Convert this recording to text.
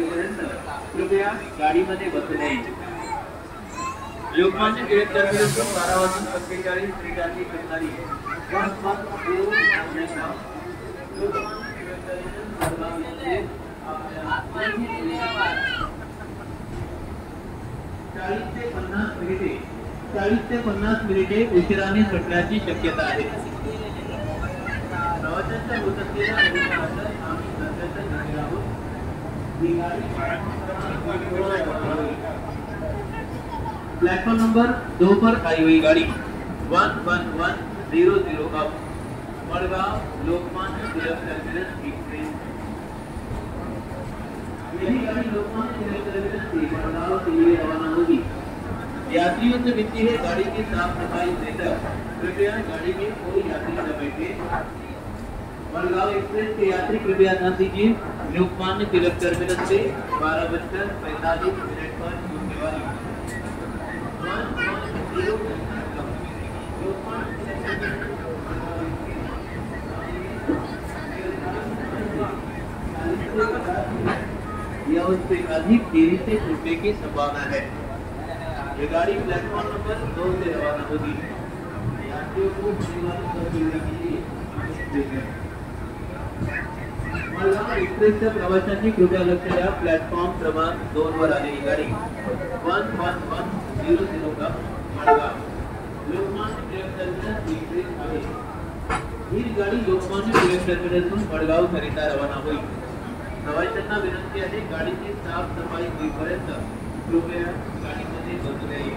कृपया गाडीमध्ये बसू नये. लोकमान्य टिळक टर्मिनस बारा वाजून सत्तेचाळीस मिनिटांनी करणारी बस बस लोकमान्य टिळक टर्मिनस आपल्या चाळीस ते पन्नास मिनिटे. उशिराने सुटण्याची शक्यता आहे. प्लेटफॉर्म नंबर दो पर आई हुई गाड़ी. One one one zero zero up Madgaon Lokmanya Tilak terminus express यही गाड़ी लोकमान्य तिलक टर्मिनस से मड़गांव के लिए रवाना होगी यात्रियों से विनती है गाड़ी की साफ़ सफ़ाई देकर कृपया गाड़ी में कोई यात्री न बैठे। मड़गांव एक्सप्रेस के यात्री, कृपया ध्यान दीजिए। लोकमान्य तिलक टर्मिनस से बारह बजकर पैंतालीस मिनट पर छूटने वाली या उससे अधिक देरी से छूटने की संभावना है। ये गाड़ी प्लेटफॉर्म नंबर दो से रवाना होगी। यात्रियों को परिवहन कर जोड़ने के कृपया लक्ष द्या प्लॅटफॉर्म क्रमांक दोन वर आलेली गाडी। One one one zero zero का लोकमान्य टर्मिनस एक्सप्रेस आहे ही गाडी लोकमान्य टिळक टर्मिनसहून मडगाव करिता रवाना होईल सर्वांना विनंती आहे गाडीची साफसफाई होईपर्यंत कृपया गाडीमध्ये बसू नये.